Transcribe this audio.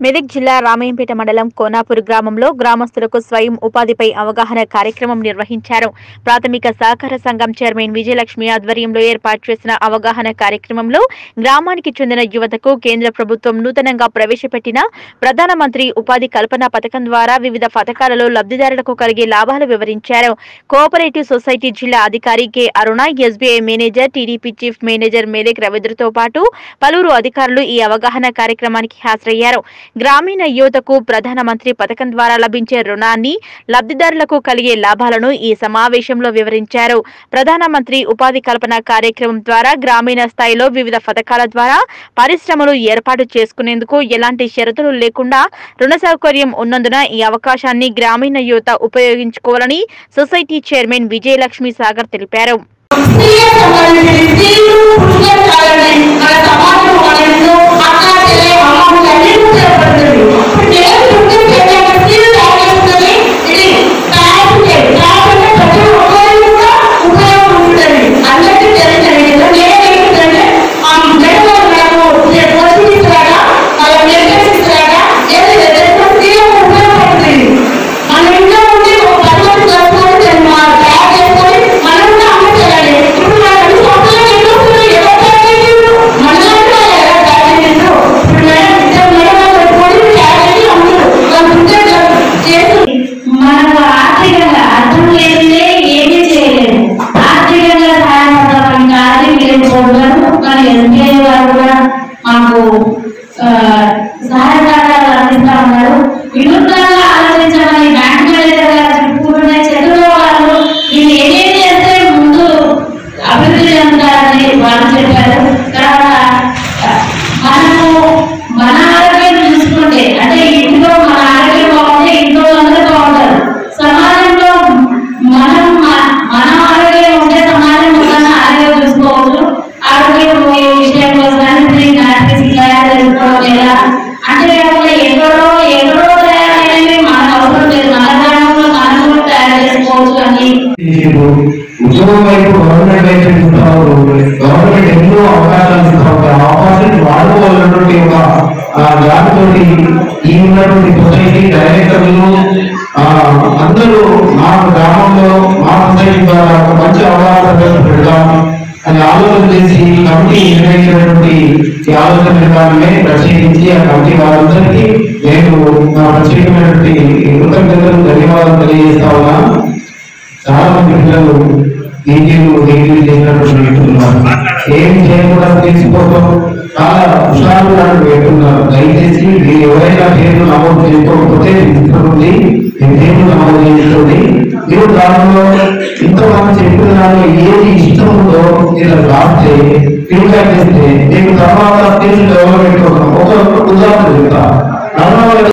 మెదక్ జిల్లా రామయ్యంపేట మండలం కోనాపూర్ గ్రామంలో గ్రామస్తులకు స్వయం ఉపాధిపై అవగాహన కార్యక్రమం నిర్వహించారు. ప్రాథమిక సహకార సంఘం చైర్మన్ విజయలక్ష్మి ఆధ్వర్యంలో ఏర్పాటు చేసిన అవగాహన కార్యక్రమంలో గ్రామానికి చెందిన యువతకు కేంద్ర ప్రభుత్వం నూతనంగా ప్రవేశపెట్టిన ప్రధానమంత్రి ఉపాధి కల్పన పథకం ద్వారా వివిధ పథకాలలో లబ్ధిదారులకు కలిగే లాభాలు వివరించారు. కోఆపరేటివ్ సొసైటీ జిల్లా అధికారి K. Aruna SBI manager TDP chief manager మేలేక్ రవీంద్రతో పాటు పలువురు అధికారులు ఈ అవగాహన కార్యక్రమానికి హాజరయ్యారు. గ్రామీణ యువతకు ప్రధానమంత్రి పథకం ద్వారా లభించే రుణాన్ని లబ్ధిదారులకు కలిగే లాభాలను ఈ సమావేశంలో వివరించారు. ప్రధానమంత్రి ఉపాధి కల్పన కార్యక్రమం ద్వారా గ్రామీణ స్థాయిలో వివిధ పథకాల ద్వారా పరిశ్రమలు ఏర్పాటు చేసుకునేందుకు ఎలాంటి షరతులు లేకుండా రుణ సౌకర్యం ఉన్నందున ఈ అవకాశాన్ని గ్రామీణ యువత ఉపయోగించుకోవాలని సొసైటీ చైర్మన్ విజయలక్ష్మి సాగర్ తెలిపారు. కావచ్చు కానీ ఉద్యోగం వైపు గవర్నమెంట్ వైపు చూస్తున్నారు. గవర్నమెంట్ ఎన్నో అవకాశాలు ఇస్తా ఉంటారు ఆపర్చునిటీ వాడుకోవాలన్నటువంటి ఒక ఆ, దానితోటి ఈ ఉన్నటువంటి సొసైటీ డైరెక్టర్లు అందరూ మా గ్రామంలో మా సొసైటీ ద్వారా ఒక మంచి అవగాహన సదస్సు పెడదాం అని ఆలోచన చేసి కమిటీ నిర్ణయించినటువంటి ఆలోచన విధానమే ప్రత్యేకించి ఆ కమిటీ వారందరికీ నేను నా ప్రత్యేకమైనటువంటి కృతజ్ఞతలు ధన్యవాదాలు తెలియజేస్తా ఉన్నాను. చాలా మంది పిల్లలు డిగ్రీలు డిగ్రీలు చేసినటువంటి వింటున్నారు ఏం చేయకుండా తెలిసిపోతాం చాలా హుషారుగా పెట్టున్నారు దయచేసి మీరు ఎవరైనా పేర్లు నమోదు చేసుకోకపోతే ఉంది మీ పేర్లు నమోదు చేసుకోండి. మీరు దానిలో ఇంతమంది చెప్పిన ఏది ఇష్టం ఉందో ఇలా రాస్తే ఫీడ్బ్యాక్ ఇస్తే మీకు తర్వాత పేర్లు డెవలప్మెంట్ ఒక ఒక ఉదాహరణ చెప్తా.